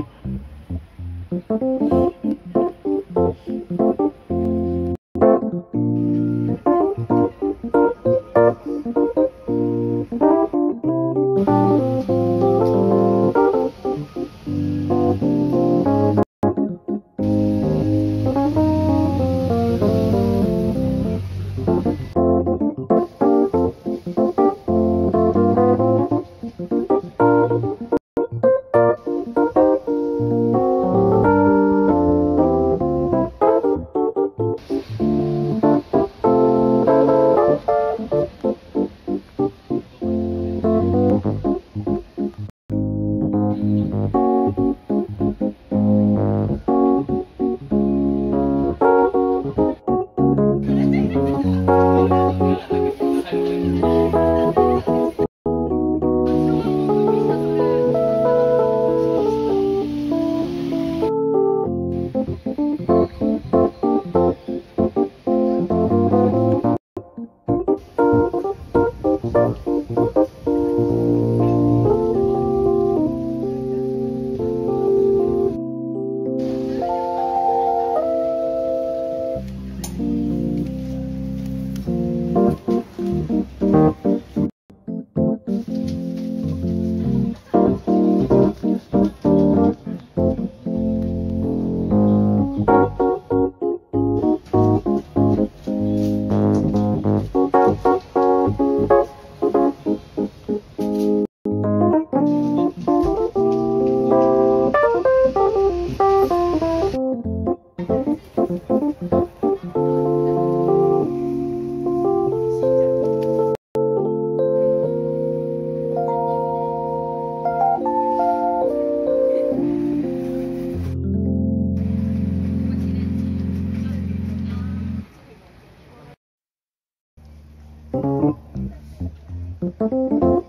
Thank you. Música